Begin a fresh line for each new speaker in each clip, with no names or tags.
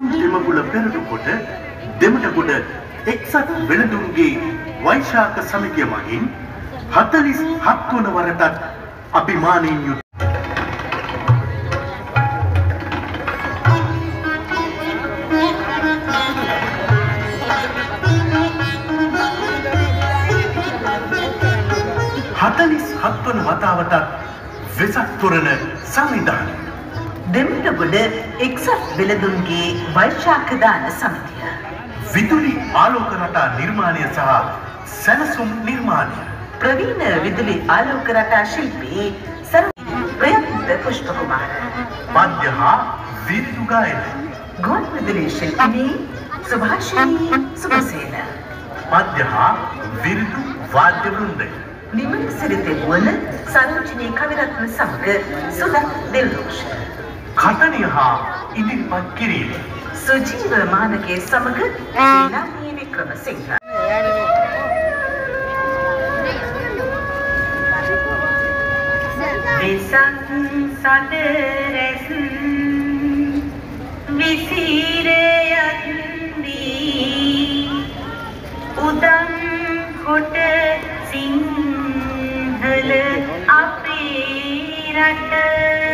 දෙමගුල පෙරටු කොට දෙමටගොඩ එක්සත් වෙළඳුන්ගේ වෛශාක සමිතිය මගින් හතලිස් හත්වන වරටත් අභිමානයෙන් යුත් හතලිස් හත්වන වතාවටත් වෙසක් තොරණ සංවිධානය
දෙමටගොඩ එක්සත් වෙළඳුන්ගේ වෛශාකදාන සමිතිය.
විදුලි ආලෝක රටා නිර්මාණය සහ සැලසුම් නිර්මාණය
ප්‍රවීණ විදුලි ආලෝක රටා ශිල්පී සරණී ප්‍රයත්න පුෂ්පකුමාර.
පද්‍ය හා විරිදු ගායන
ගොන් විදුලි ශිල්පිනී සුභාෂිනී සුභසේන.
පද්‍ය හා විරිදු වාද්‍ය වෘන්දය
නිමල සිරිතේ වුවන සරෝජිනී කවිරත්න සමග සුදත් දෙල්රෝෂ.
කටනය හා ඉදිරිපත් කිරීම
සුජීව මානගේ සමග සේනානී වික්‍රමසිංහ.
වෙසක් සදරැස් විසිරයත්දී උදම් කොට සිංහල අපේ රට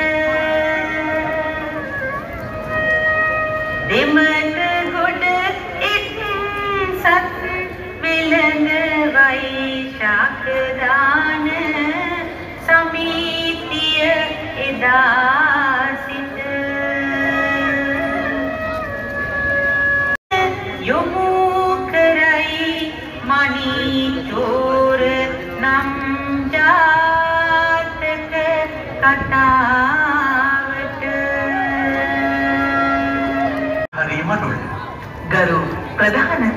දෙමට ගොඩ එක් සත් වෙළඳ වෛශාකදාන සමීතිය එදා සිට යොමු කරයි මනිතෝර නම් ජාතක කතාවට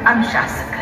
अनुशासन